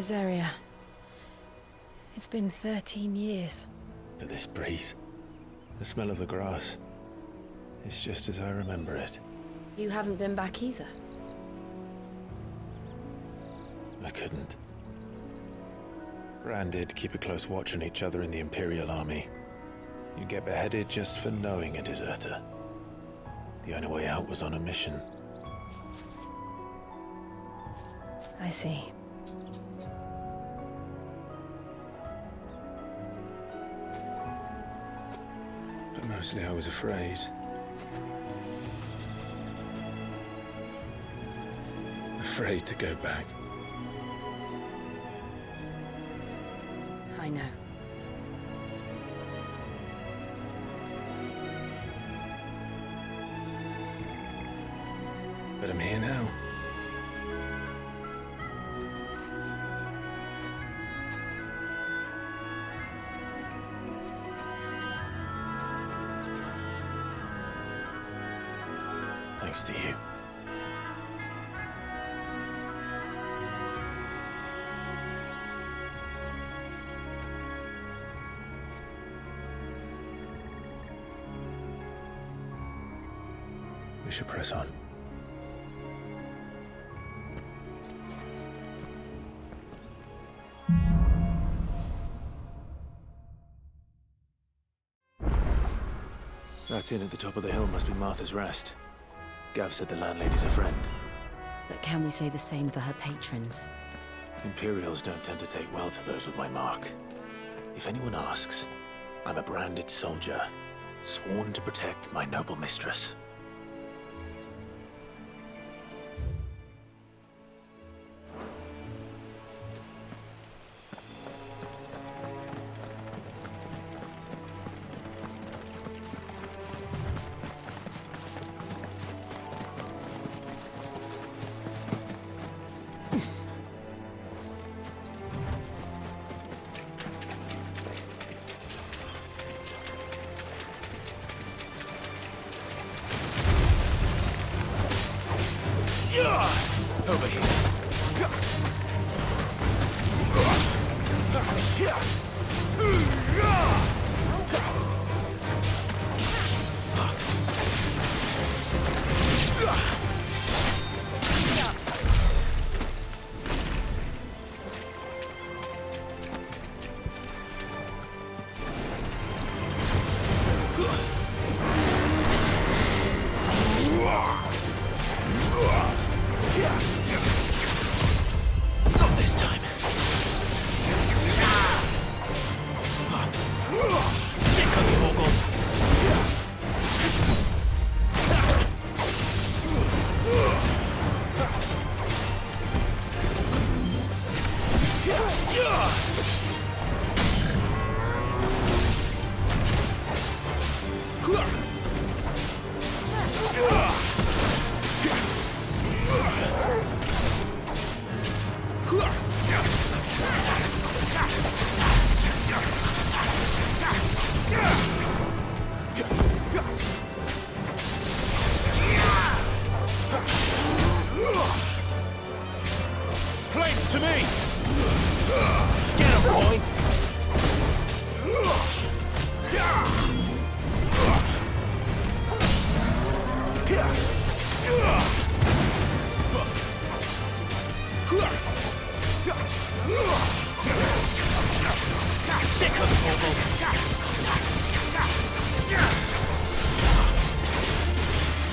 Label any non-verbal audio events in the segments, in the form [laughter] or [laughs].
Rosaria. It's been 13 years. But this breeze, the smell of the grass, it's just as I remember it. You haven't been back either. I couldn't. Branded, keep a close watch on each other in the Imperial Army. You get beheaded just for knowing a deserter. The only way out was on a mission. I see. Mostly I was afraid. Afraid to go back. Thanks to you. We should press on. That inn at the top of the hill must be Martha's Rest. Gav said the landlady's a friend. But can we say the same for her patrons? Imperials don't tend to take well to those with my mark. If anyone asks, I'm a branded soldier, sworn to protect my noble mistress.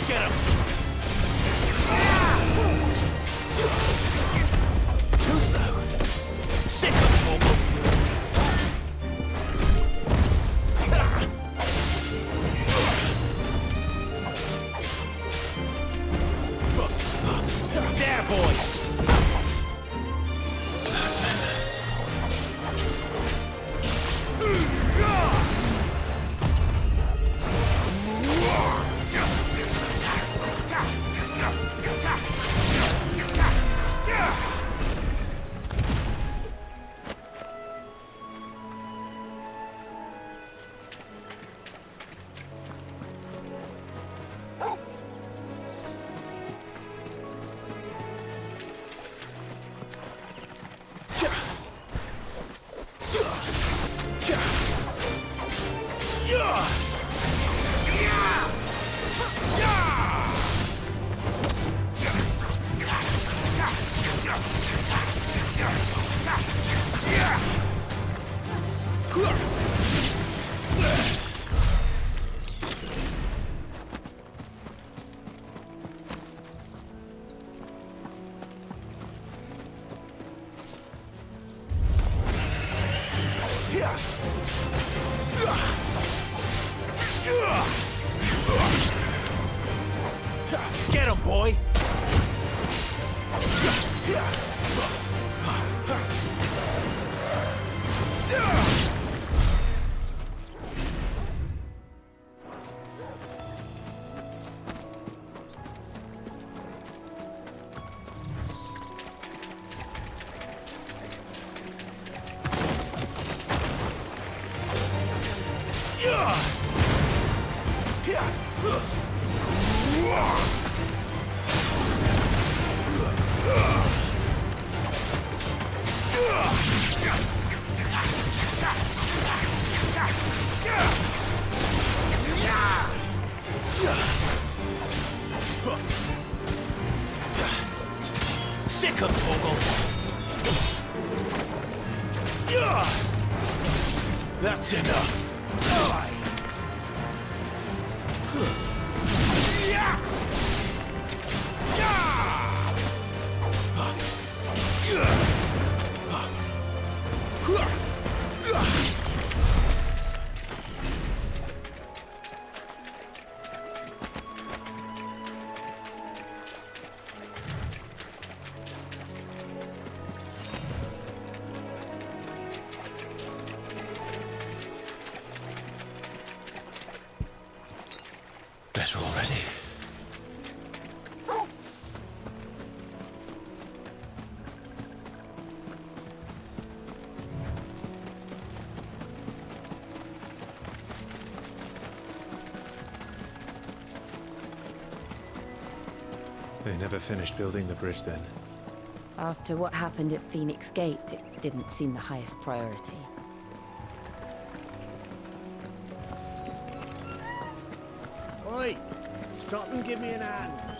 Get him! Better already. They never finished building the bridge then. After what happened at Phoenix Gate, it didn't seem the highest priority. Stop and give me an hand.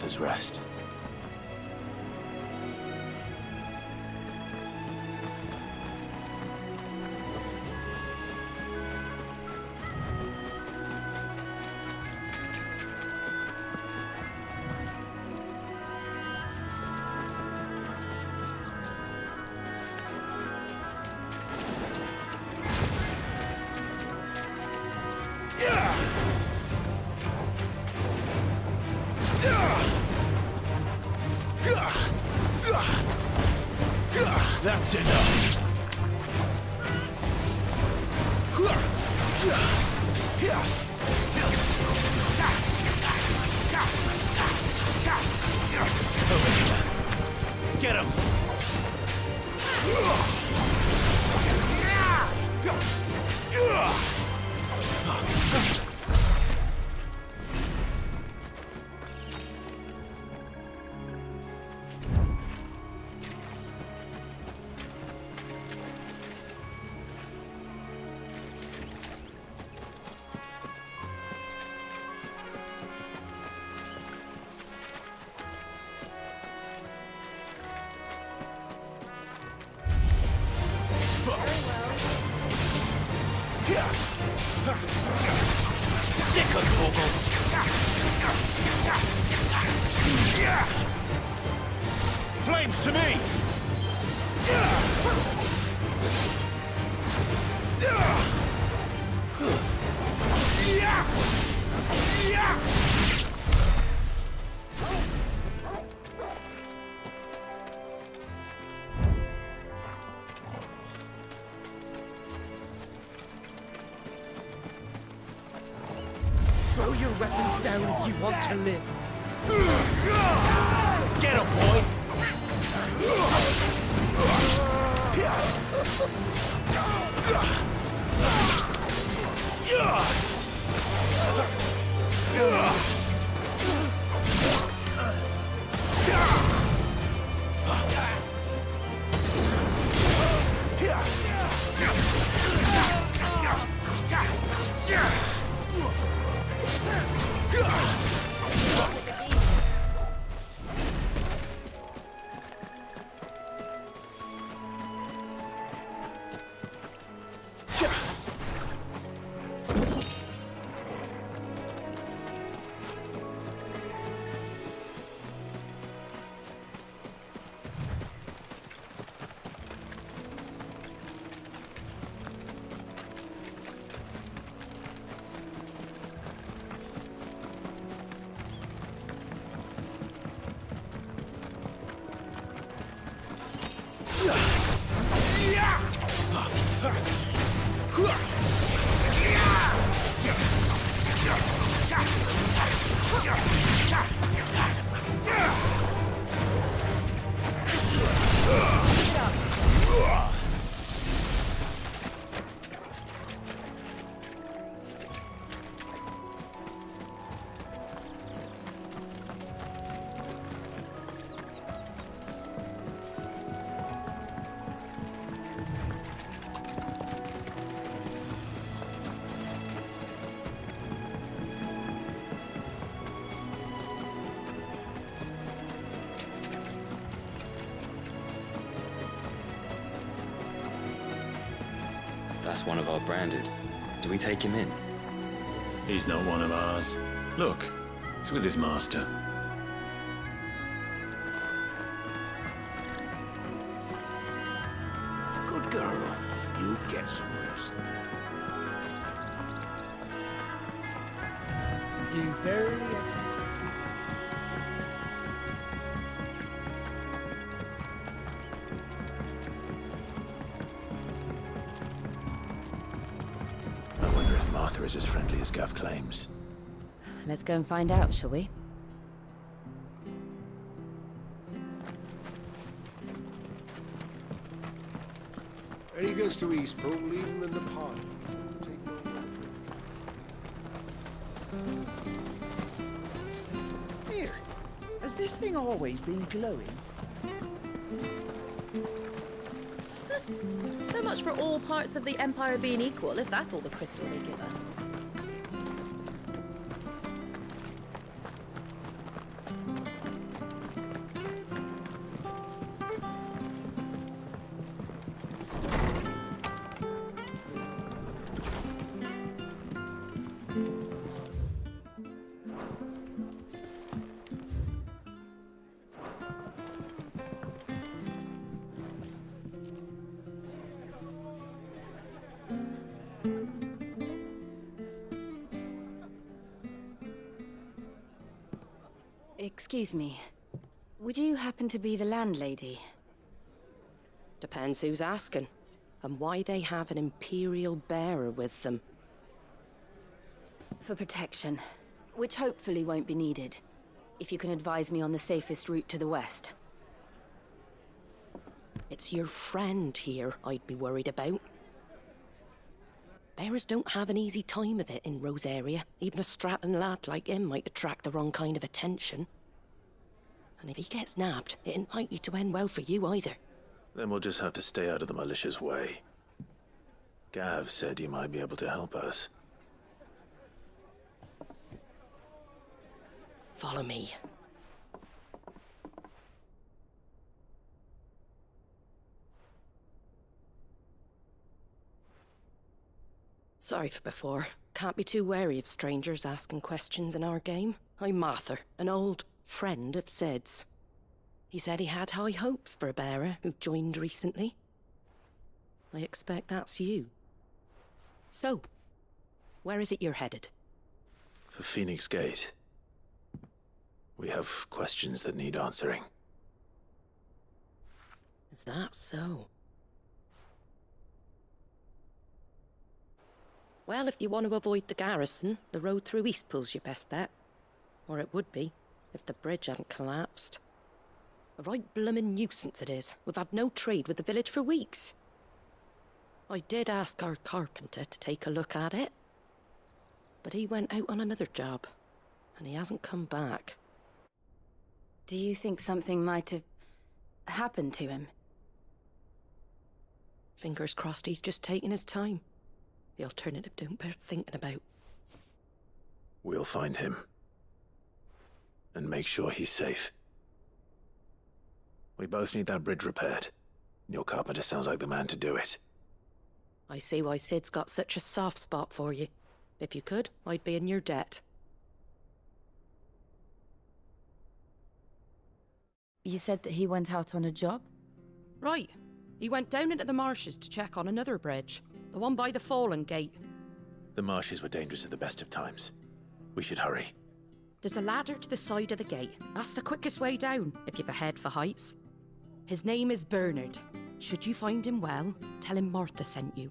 Martha's Rest. You live. One of our branded. Do we take him in? He's not one of ours. Look, he's with his master. Good girl. You get some rest You barely if is as friendly as Gav claims. Let's go and find out, shall we? There he goes to Eastpool, leave him in the pod. Take my Here, has this thing always been glowing? [laughs] So much for all parts of the Empire being equal, if that's all the crystal they give us. Landlady? Depends who's asking, and why they have an Imperial bearer with them. For protection, which hopefully won't be needed. If you can advise me on the safest route to the west. It's your friend here I'd be worried about. Bearers don't have an easy time of it in Rosaria. Even a Stratton lad like him might attract the wrong kind of attention. And if he gets nabbed, it ain't likely to end well for you either. Then we'll just have to stay out of the militia's way. Gav said he might be able to help us. Follow me. Sorry for before. Can't be too wary of strangers asking questions in our game. I'm Martha, an old friend of Sid's. He said he had high hopes for a bearer who joined recently. I expect that's you. So, where is it you're headed? For Phoenix Gate. We have questions that need answering. Is that so? Well, if you want to avoid the garrison, the road through Eastpool's your best bet. Or it would be, if the bridge hadn't collapsed. A right bloomin' nuisance it is. We've had no trade with the village for weeks. I did ask our carpenter to take a look at it. But he went out on another job, and he hasn't come back. Do you think something might have happened to him? Fingers crossed he's just taking his time. The alternative don't bear thinking about. We'll find him. And make sure he's safe. We both need that bridge repaired. Your carpenter sounds like the man to do it. I see why Sid's got such a soft spot for you. If you could, I'd be in your debt. You said that he went out on a job? Right. He went down into the marshes to check on another bridge. The one by the Fallen Gate. The marshes were dangerous at the best of times. We should hurry. There's a ladder to the side of the gate. That's the quickest way down, if you've a head for heights. His name is Bernard. Should you find him well, tell him Martha sent you,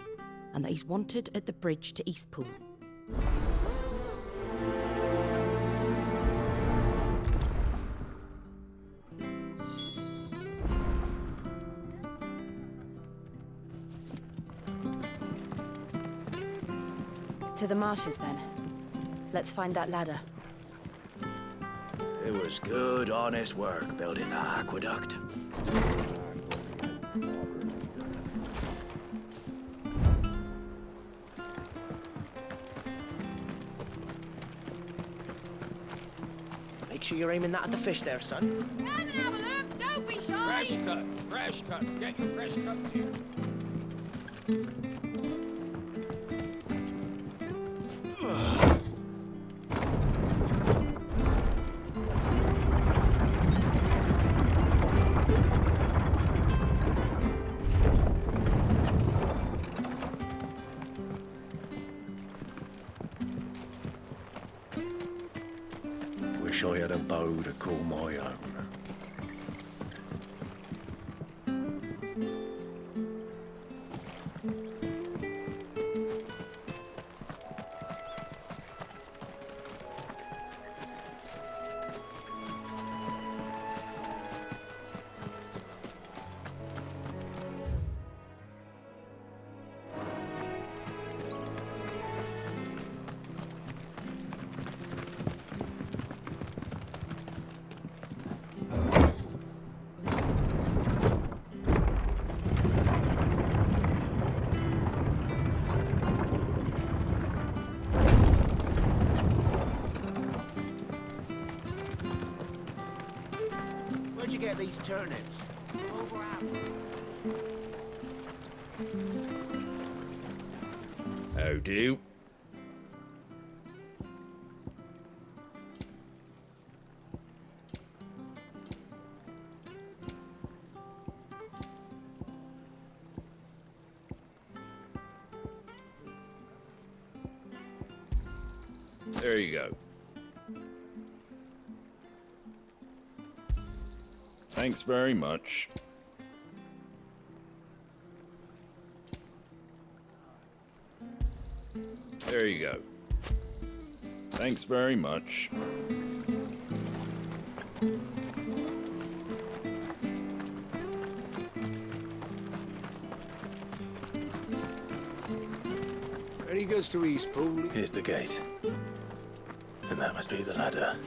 and that he's wanted at the bridge to Eastpool. To the marshes, then. Let's find that ladder. It was good, honest work building the aqueduct. Make sure you're aiming that at the fish there, son. Come and have a look. Don't be shy. Fresh cuts, fresh cuts. Get your fresh cuts here. Turnips? Over How do? There you go. Thanks very much. There you go. Thanks very much. Any goes to Eastpool? Here's the gate. And that must be the ladder.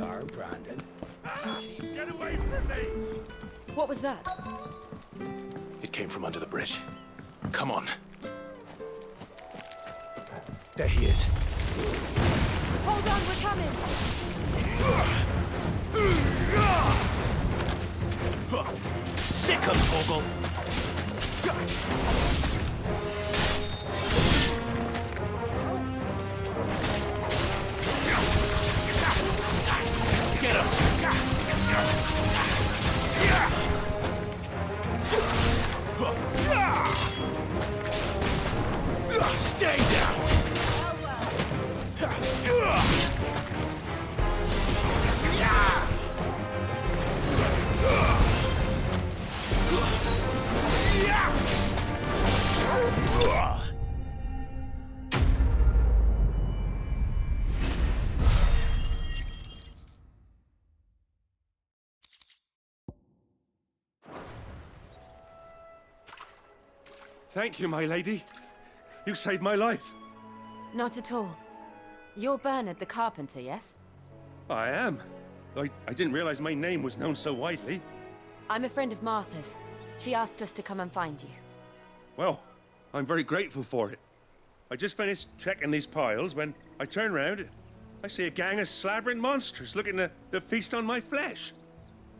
Orders are, Brandon. Get away from me! What was that? It came from under the bridge. Come on. There he is. Hold on, we're coming! Sick of Toggle! Thank you, my lady. You saved my life. Not at all. You're Bernard the carpenter, yes? I am. I, I didn't realize my name was known so widely. I'm a friend of Martha's. She asked us to come and find you. Well, I'm very grateful for it. I just finished checking these piles when I turn round. I see a gang of slavering monsters looking to, to feast on my flesh.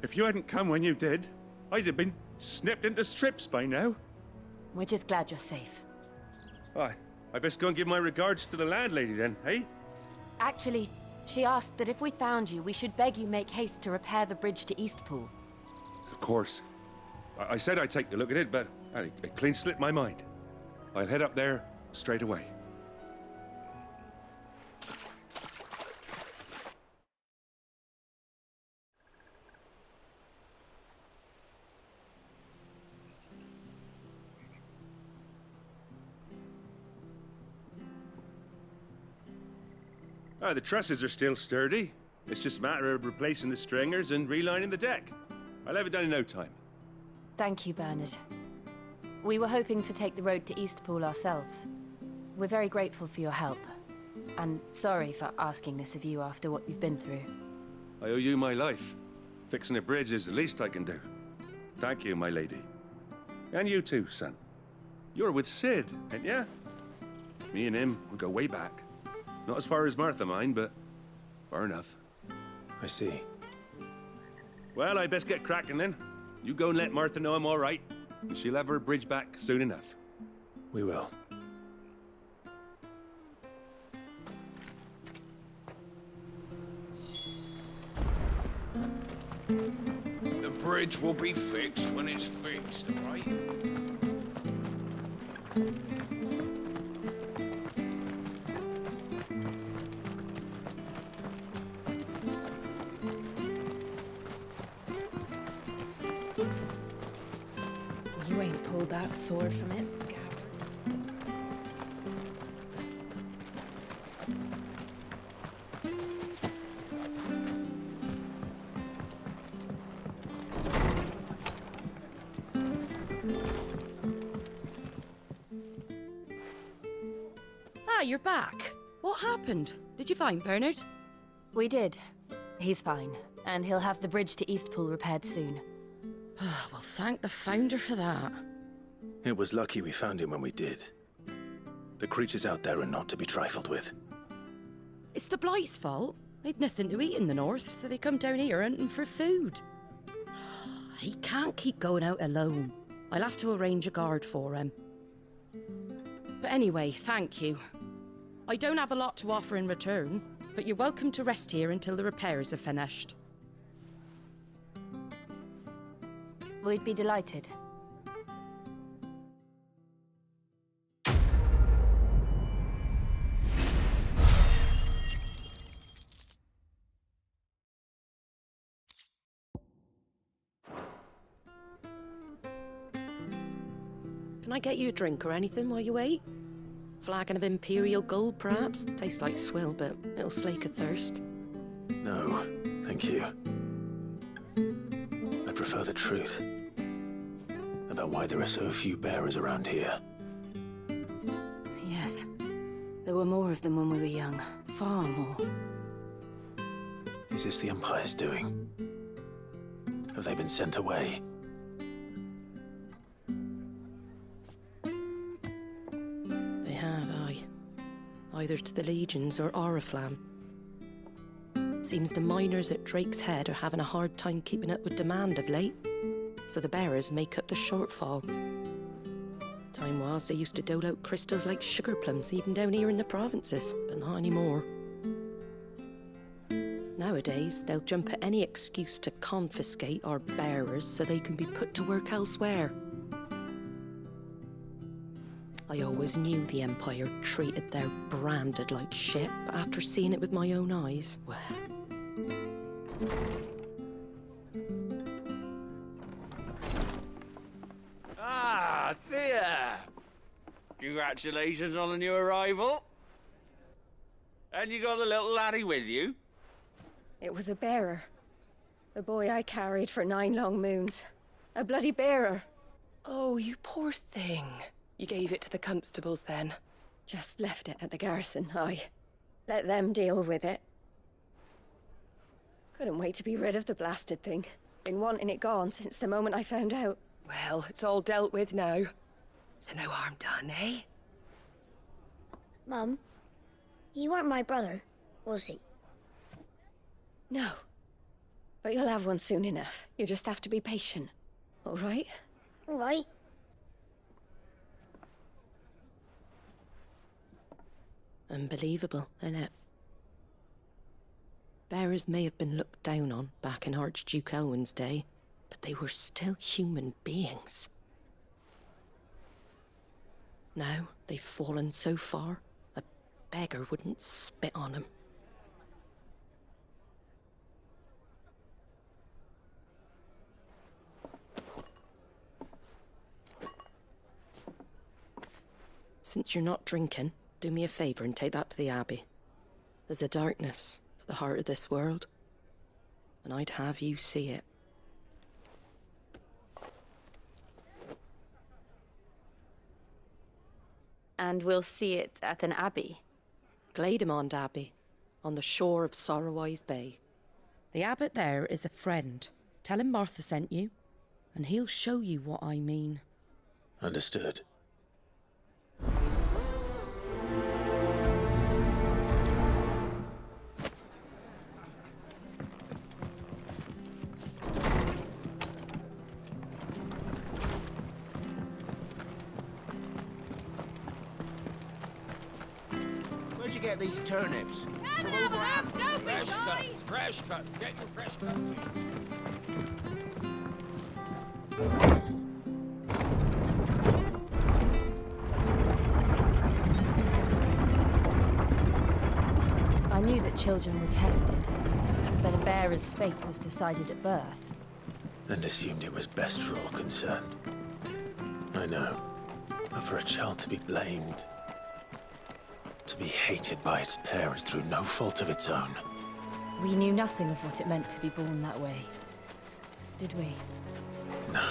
If you hadn't come when you did, I'd have been snipped into strips by now. We're just glad you're safe. I, I best go and give my regards to the landlady then, eh? Actually, she asked that if we found you, we should beg you make haste to repair the bridge to Eastpool. Of course. I, I said I'd take a look at it, but I, it clean slipped my mind. I'll head up there straight away. Ah, the trusses are still sturdy. It's just a matter of replacing the stringers and relining the deck. I'll have it done in no time. Thank you, Bernard. We were hoping to take the road to Eastpool ourselves. We're very grateful for your help. And sorry for asking this of you after what you've been through. I owe you my life. Fixing a bridge is the least I can do. Thank you, my lady. And you too, son. You're with Sid, ain't ya? Me and him, we go way back. Not as far as Martha, mind, but far enough. I see. Well, I best get cracking then. You go and let Martha know I'm all right. and She'll have her bridge back soon enough. We will. The bridge will be fixed when it's fixed, all right? Sword from its scabbard. Ah, you're back. What happened? Did you find Bernard? We did. He's fine, and he'll have the bridge to Eastpool repaired soon. [sighs] well, thank the Founder for that. It was lucky we found him when we did. The creatures out there are not to be trifled with. It's the Blight's fault. They'd nothing to eat in the north, so they come down here hunting for food. [sighs] He can't keep going out alone. I'll have to arrange a guard for him. But anyway, thank you. I don't have a lot to offer in return, but you're welcome to rest here until the repairs are finished. We'd be delighted. Get you a drink or anything while you wait? Flagon of Imperial Gold, perhaps? Tastes like swill, but it'll slake a thirst. No, thank you. I prefer the truth. About why there are so few bearers around here. Yes. There were more of them when we were young. Far more. Is this the Empire's doing? Have they been sent away? Either to the Legions or Oriflamme. Seems the miners at Drake's Head are having a hard time keeping up with demand of late, so the bearers make up the shortfall. Time was they used to dole out crystals like sugar plums even down here in the provinces, but not anymore. Nowadays, they'll jump at any excuse to confiscate our bearers so they can be put to work elsewhere. I always knew the Empire treated their branded like shit, but after seeing it with my own eyes, well. Ah, Thea! Congratulations on the new arrival. And you got the little laddie with you? It was a bearer. The boy I carried for nine long moons. A bloody bearer. Oh, you poor thing. You gave it to the constables then? Just left it at the garrison, I. Let them deal with it. Couldn't wait to be rid of the blasted thing. Been wanting it gone since the moment I found out. Well, it's all dealt with now. So no harm done, eh? Mum, he weren't my brother, was he? No. But you'll have one soon enough. You just have to be patient. All right? All right. Unbelievable, innit? Bearers may have been looked down on back in Archduke Elwin's day, but they were still human beings. Now they've fallen so far, a beggar wouldn't spit on them. Since you're not drinking, do me a favour and take that to the Abbey. There's a darkness at the heart of this world, and I'd have you see it. And we'll see it at an abbey. Glaidemond Abbey, on the shore of Sorrowwise Bay. The abbot there is a friend. Tell him Martha sent you, and he'll show you what I mean. Understood. turnips. Come and have a look. Don't be shy. Cuts, fresh cuts. Get your fresh cuts. I knew that children were tested, that a bearer's fate was decided at birth. And assumed it was best for all concerned. I know. But for a child to be blamed, to be hated by its parents through no fault of its own. We knew nothing of what it meant to be born that way. Did we? No.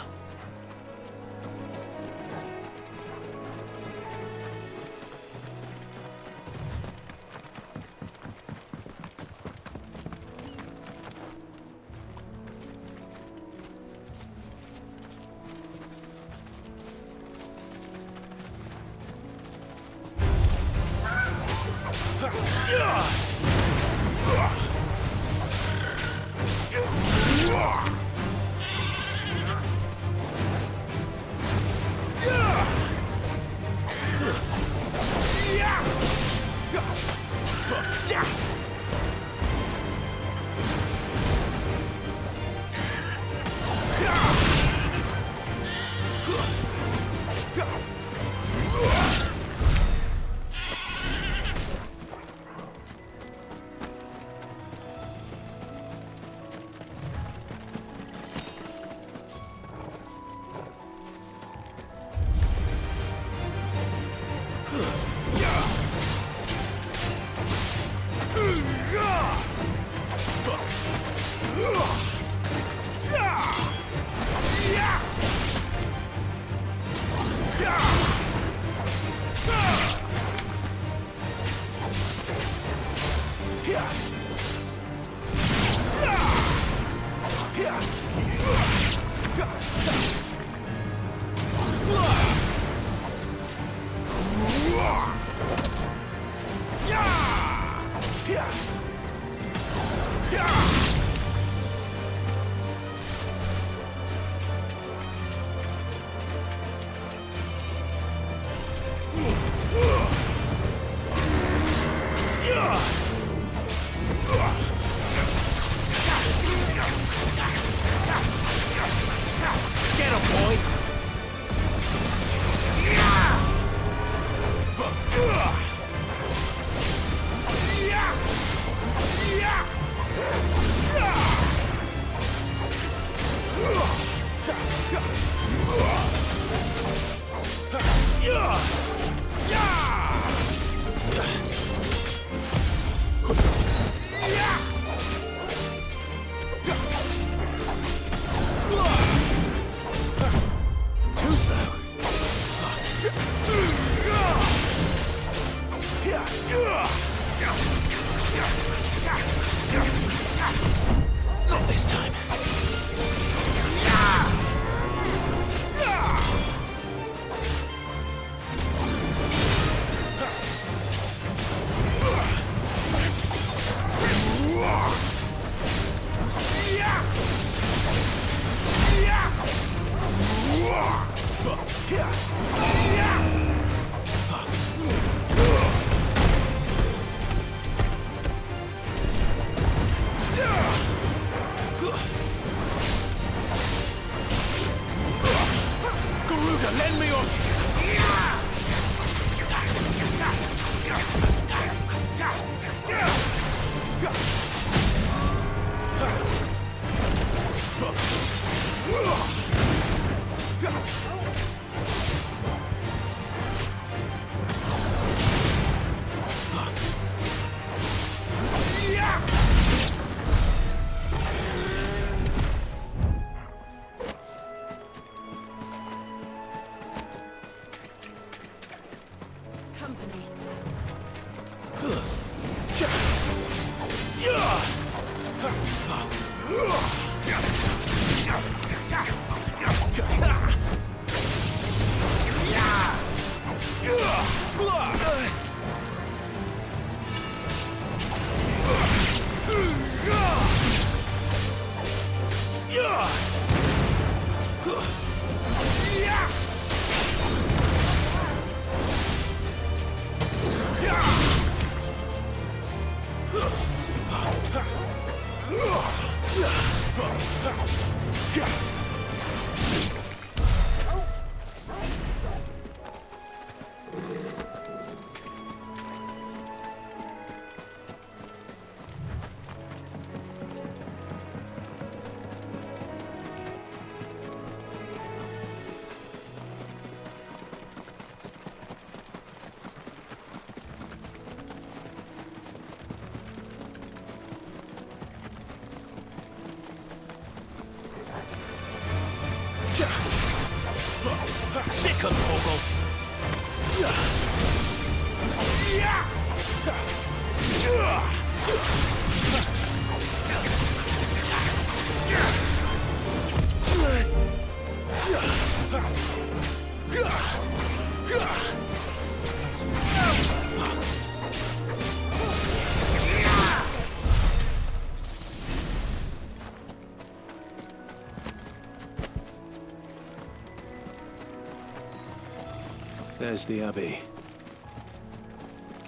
There's the Abbey.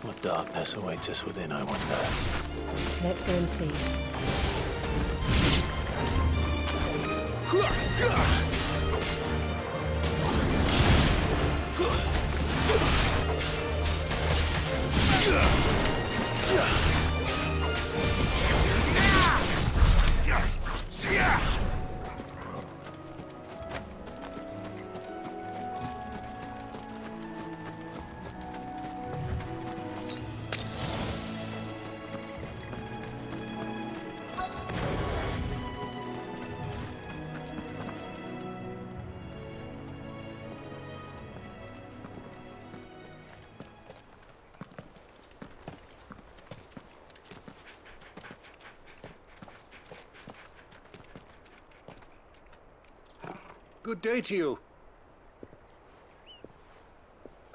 What darkness awaits us within, I wonder. Let's go and see. [laughs] Good day to you.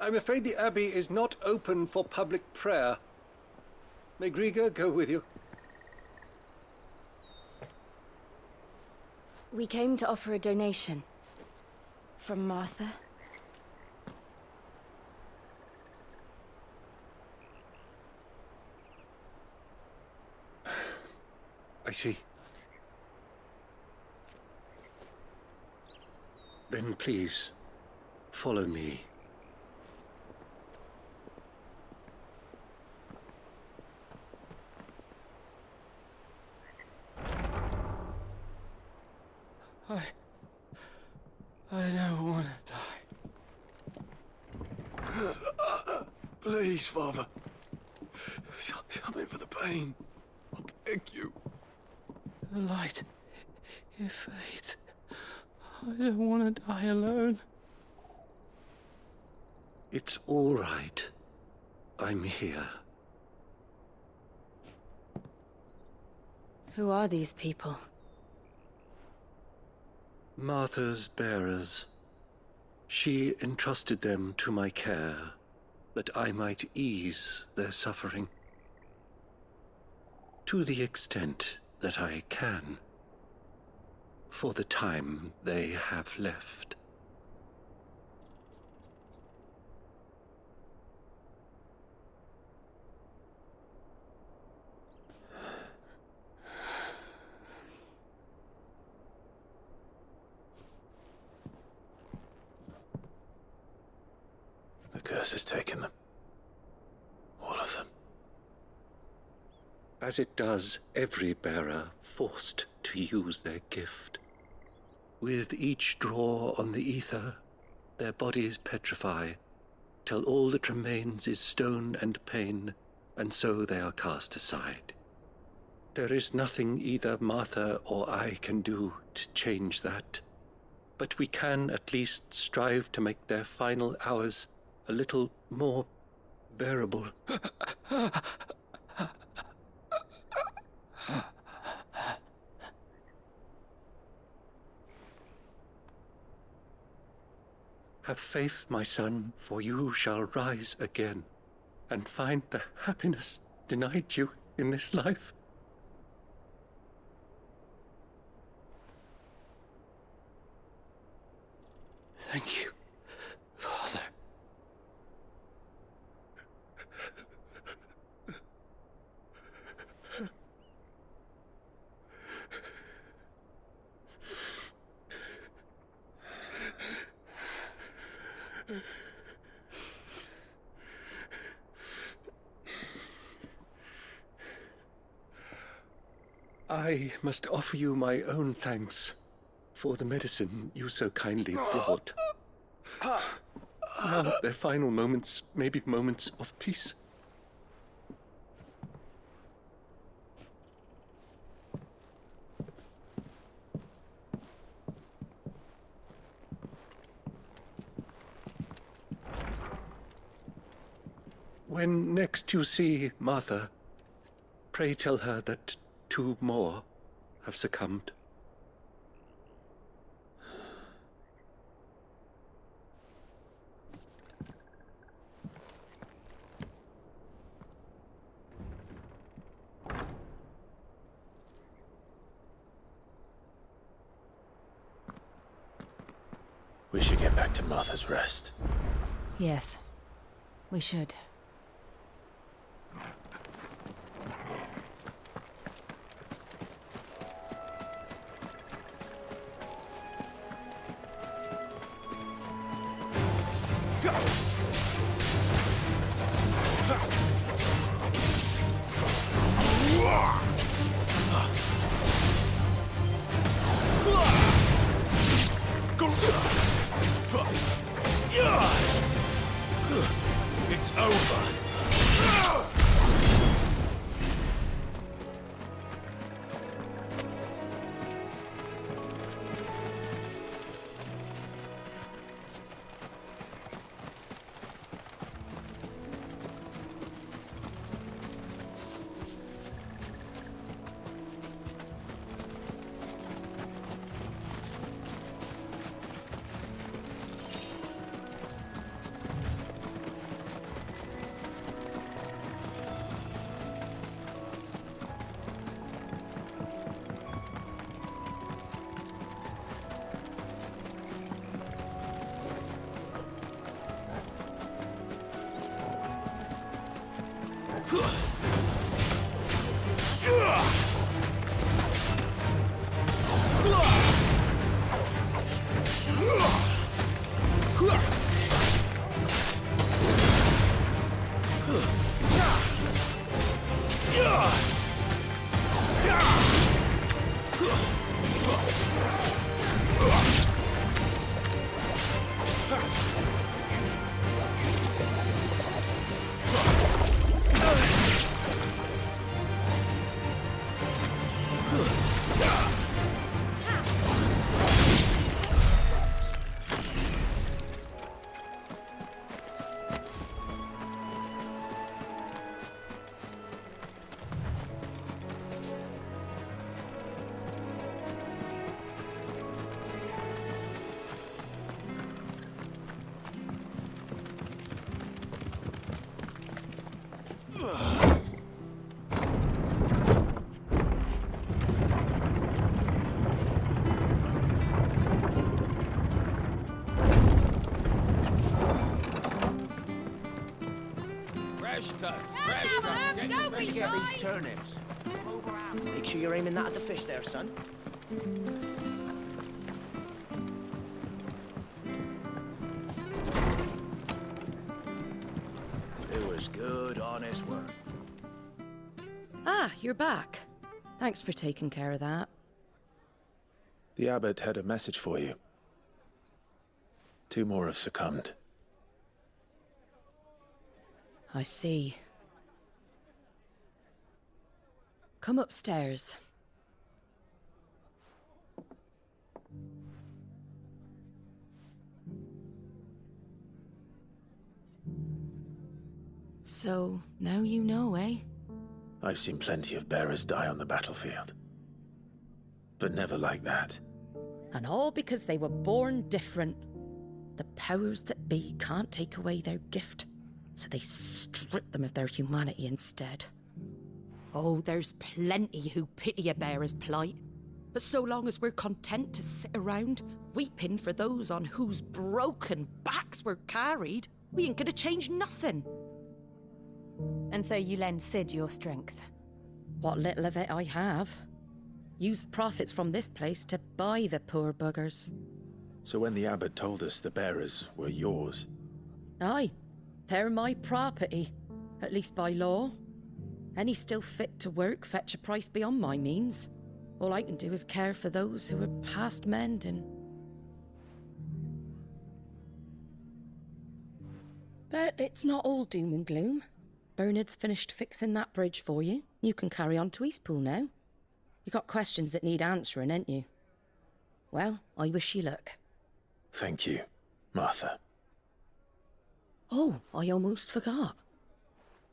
I'm afraid the Abbey is not open for public prayer. May Greagor go with you? We came to offer a donation. From Martha. I see. Then please, follow me. I. I don't want to die. Please, Father. Something for the pain. I beg you. The light. It fades. I don't want to die alone. It's all right. I'm here. Who are these people? Martha's bearers. She entrusted them to my care, that I might ease their suffering. To the extent that I can. For the time they have left. Curse has taken them. All of them. As it does every bearer forced to use their gift. With each draw on the ether, their bodies petrify, till all that remains is stone and pain, and so they are cast aside. There is nothing either Martha or I can do to change that, but we can at least strive to make their final hours a little more bearable. Have faith, my son, for you shall rise again and find the happiness denied you in this life. Thank you, must offer you my own thanks for the medicine you so kindly brought. Now, their final moments may be moments of peace. When next you see Martha, pray tell her that two more have succumbed. We should get back to Martha's Rest. Yes, we should. Fresh cuts, fresh cuts. Get, don't fresh be shy. these turnips. Make sure you're aiming that at the fish there, son. It was good, honest work. Ah, you're back. Thanks for taking care of that. The abbot had a message for you. Two more have succumbed. I see. Come upstairs. So, now you know, eh? I've seen plenty of bearers die on the battlefield. But never like that. And all because they were born different. The powers that be can't take away their gift, so they strip them of their humanity instead. Oh, there's plenty who pity a bearer's plight. But so long as we're content to sit around, weeping for those on whose broken backs we're carried, we ain't gonna change nothing. And so you lend Sid your strength. What little of it I have. Used profits from this place to buy the poor buggers. So when the abbot told us the bearers were yours, Aye, they're my property, at least by law. Any still fit to work fetch a price beyond my means. All I can do is care for those who are past mending. But it's not all doom and gloom. Bernard's finished fixing that bridge for you. You can carry on to Eastpool now. You got questions that need answering, ain't you? Well, I wish you luck. thank you, Martha. Oh, I almost forgot.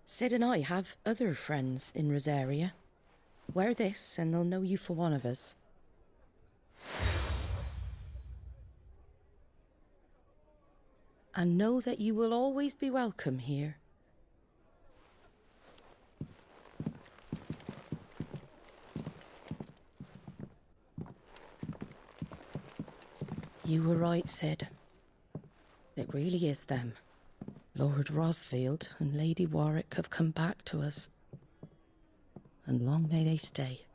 Sid and I have other friends in Rosaria. Wear this, and they'll know you for one of us. And know that you will always be welcome here. You were right, Sid. It really is them. Lord Rosfield and Lady Warwick have come back to us. And long may they stay.